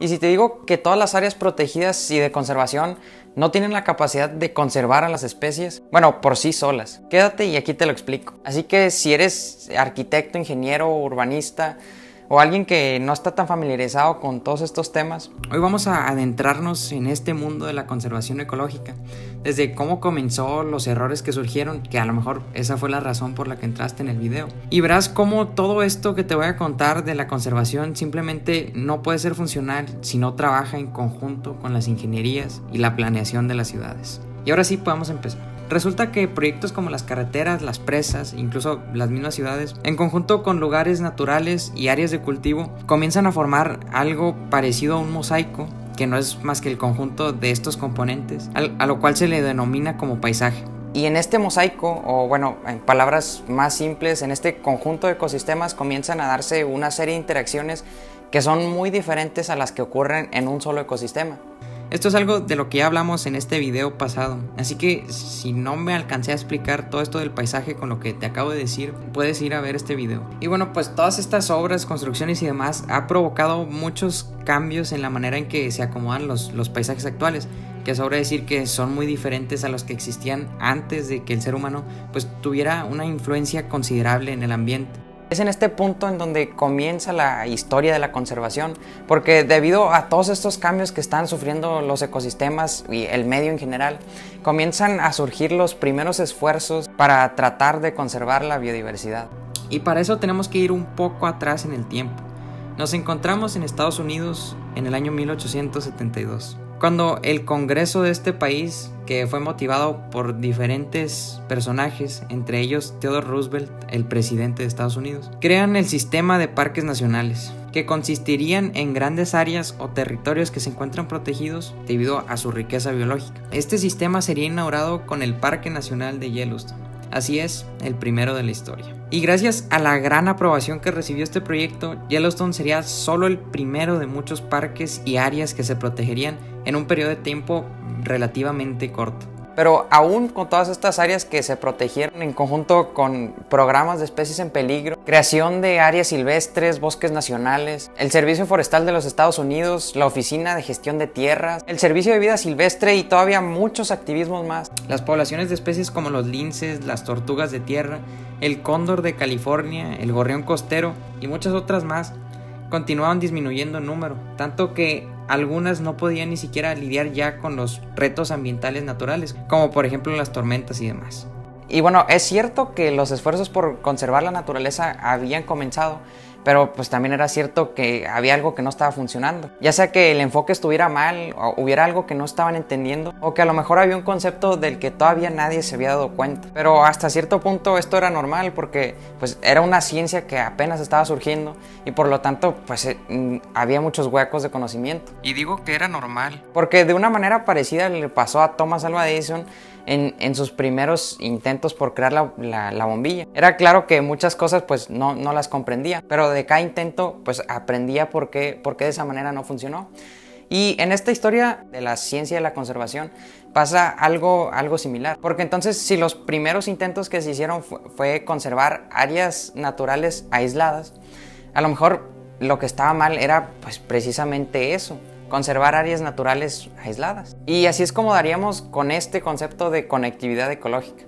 Y si te digo que todas las áreas protegidas y de conservación no tienen la capacidad de conservar a las especies, bueno, por sí solas. Quédate y aquí te lo explico. Así que si eres arquitecto, ingeniero, urbanista, o alguien que no está tan familiarizado con todos estos temas, hoy vamos a adentrarnos en este mundo de la conservación ecológica, desde cómo comenzó, los errores que surgieron, que a lo mejor esa fue la razón por la que entraste en el video. Y verás cómo todo esto que te voy a contar de la conservación simplemente no puede ser funcional si no trabaja en conjunto con las ingenierías y la planeación de las ciudades. Y ahora sí podemos empezar. Resulta que proyectos como las carreteras, las presas, incluso las mismas ciudades, en conjunto con lugares naturales y áreas de cultivo, comienzan a formar algo parecido a un mosaico que no es más que el conjunto de estos componentes, a lo cual se le denomina como paisaje. Y en este mosaico, o bueno, en palabras más simples, en este conjunto de ecosistemas comienzan a darse una serie de interacciones que son muy diferentes a las que ocurren en un solo ecosistema. Esto es algo de lo que ya hablamos en este video pasado, así que si no me alcancé a explicar todo esto del paisaje con lo que te acabo de decir, puedes ir a ver este video. Y bueno, pues todas estas obras, construcciones y demás ha provocado muchos cambios en la manera en que se acomodan los, los paisajes actuales que sobra decir que son muy diferentes a los que existían antes de que el ser humano pues tuviera una influencia considerable en el ambiente. Es en este punto en donde comienza la historia de la conservación, porque debido a todos estos cambios que están sufriendo los ecosistemas y el medio en general, comienzan a surgir los primeros esfuerzos para tratar de conservar la biodiversidad. Y para eso tenemos que ir un poco atrás en el tiempo. Nos encontramos en Estados Unidos en el año 1872 cuando el Congreso de este país, que fue motivado por diferentes personajes, entre ellos Theodore Roosevelt, el presidente de Estados Unidos, crean el sistema de parques nacionales, que consistirían en grandes áreas o territorios que se encuentran protegidos debido a su riqueza biológica. Este sistema sería inaugurado con el Parque Nacional de Yellowstone. Así es, el primero de la historia. Y gracias a la gran aprobación que recibió este proyecto, Yellowstone sería solo el primero de muchos parques y áreas que se protegerían en un periodo de tiempo relativamente corto. Pero aún con todas estas áreas que se protegieron en conjunto con programas de especies en peligro, creación de áreas silvestres, bosques nacionales, el Servicio Forestal de los Estados Unidos, la Oficina de Gestión de Tierras, el Servicio de Vida Silvestre y todavía muchos activismos más. Las poblaciones de especies como los linces, las tortugas de tierra, el cóndor de California, el gorrión costero y muchas otras más continuaban disminuyendo en número, tanto que algunas no podían ni siquiera lidiar ya con los retos ambientales naturales, como por ejemplo las tormentas y demás. Y bueno, es cierto que los esfuerzos por conservar la naturaleza habían comenzado, pero pues también era cierto que había algo que no estaba funcionando. Ya sea que el enfoque estuviera mal, o hubiera algo que no estaban entendiendo, o que a lo mejor había un concepto del que todavía nadie se había dado cuenta. Pero hasta cierto punto esto era normal porque pues era una ciencia que apenas estaba surgiendo y por lo tanto pues eh, mm, había muchos huecos de conocimiento. Y digo que era normal, porque de una manera parecida le pasó a Thomas Alva Edison en, sus primeros intentos por crear la, bombilla. Era claro que muchas cosas pues no, no, las comprendía, pero de cada intento pues aprendía por qué, por qué de esa manera no funcionó. Y en esta historia de la ciencia de la conservación pasa algo, algo similar, porque entonces si los primeros intentos que se hicieron fue conservar áreas naturales aisladas, a lo mejor lo que estaba mal era pues precisamente eso, conservar áreas naturales aisladas. Y así es como daríamos con este concepto de conectividad ecológica.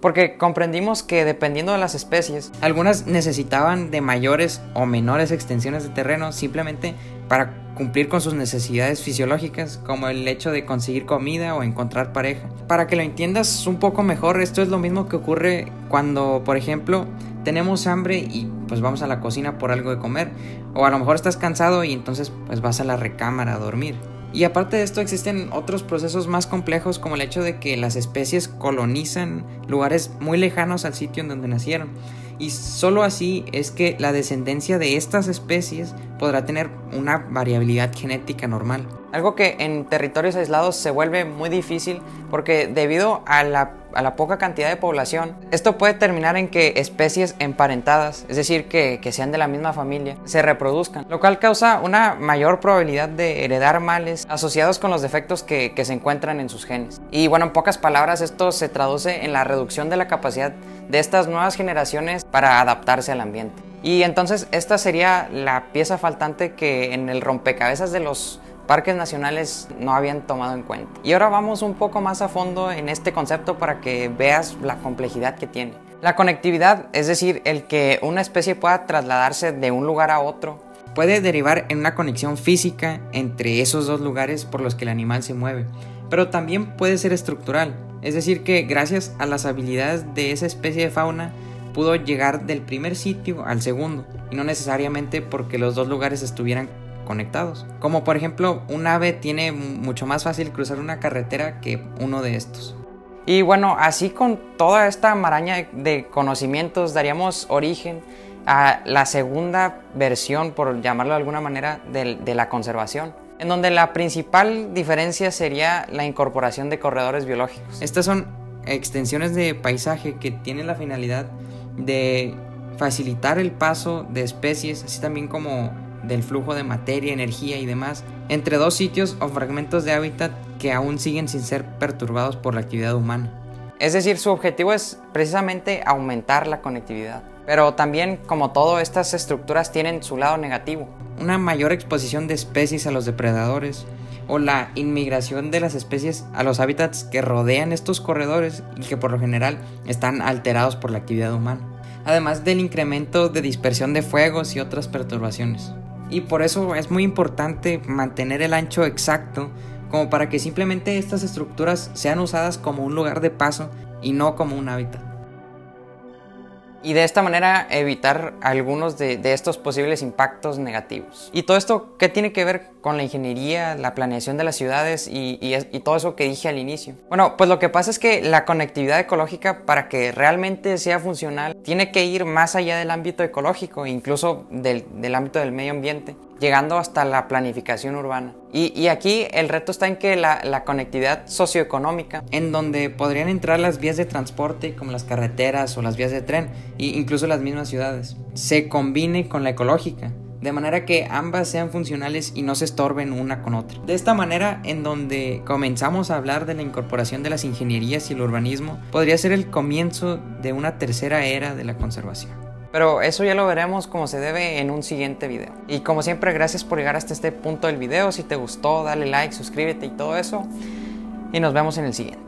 Porque comprendimos que dependiendo de las especies, algunas necesitaban de mayores o menores extensiones de terreno simplemente para cumplir con sus necesidades fisiológicas, como el hecho de conseguir comida o encontrar pareja. Para que lo entiendas un poco mejor, esto es lo mismo que ocurre cuando, por ejemplo, tenemos hambre y pues vamos a la cocina por algo de comer. O a lo mejor estás cansado y entonces pues vas a la recámara a dormir. Y aparte de esto existen otros procesos más complejos como el hecho de que las especies colonizan lugares muy lejanos al sitio en donde nacieron. Y solo así es que la descendencia de estas especies podrá tener una variabilidad genética normal. Algo que en territorios aislados se vuelve muy difícil porque debido a la, poca cantidad de población, esto puede terminar en que especies emparentadas, es decir, que, sean de la misma familia, se reproduzcan, lo cual causa una mayor probabilidad de heredar males asociados con los defectos que, que se encuentran en sus genes. Y bueno, en pocas palabras, esto se traduce en la reducción de la capacidad de estas nuevas generaciones para adaptarse al ambiente. Y entonces esta sería la pieza faltante que en el rompecabezas de los parques nacionales no habían tomado en cuenta. Y ahora vamos un poco más a fondo en este concepto para que veas la complejidad que tiene. La conectividad, es decir, el que una especie pueda trasladarse de un lugar a otro, puede derivar en una conexión física entre esos dos lugares por los que el animal se mueve, pero también puede ser estructural, es decir, que gracias a las habilidades de esa especie de fauna pudo llegar del primer sitio al segundo, y no necesariamente porque los dos lugares estuvieran conectados. Como por ejemplo, un ave tiene mucho más fácil cruzar una carretera que uno de estos. Y bueno, así con toda esta maraña de conocimientos daríamos origen a la segunda versión, por llamarlo de alguna manera, de, la conservación, en donde la principal diferencia sería la incorporación de corredores biológicos. Estas son extensiones de paisaje que tienen la finalidad de facilitar el paso de especies, así también como del flujo de materia, energía y demás entre dos sitios o fragmentos de hábitat que aún siguen sin ser perturbados por la actividad humana. Es decir, su objetivo es precisamente aumentar la conectividad. Pero también, como todo, estas estructuras tienen su lado negativo. Una mayor exposición de especies a los depredadores o la inmigración de las especies a los hábitats que rodean estos corredores y que por lo general están alterados por la actividad humana. Además del incremento de dispersión de fuegos y otras perturbaciones y por eso es muy importante mantener el ancho exacto como para que simplemente estas estructuras sean usadas como un lugar de paso y no como un hábitat y de esta manera evitar algunos de, estos posibles impactos negativos. ¿Y todo esto qué tiene que ver con la ingeniería, la planeación de las ciudades y, todo eso que dije al inicio? Bueno, pues lo que pasa es que la conectividad ecológica para que realmente sea funcional tiene que ir más allá del ámbito ecológico, incluso del ámbito del medio ambiente llegando hasta la planificación urbana. Y, aquí el reto está en que la, conectividad socioeconómica, en donde podrían entrar las vías de transporte como las carreteras o las vías de tren, e incluso las mismas ciudades, se combine con la ecológica, de manera que ambas sean funcionales y no se estorben una con otra. De esta manera, en donde comenzamos a hablar de la incorporación de las ingenierías y el urbanismo, podría ser el comienzo de una tercera era de la conservación. Pero eso ya lo veremos como se debe en un siguiente video. Y como siempre, gracias por llegar hasta este punto del video. Si te gustó, dale like, suscríbete y todo eso. Y nos vemos en el siguiente.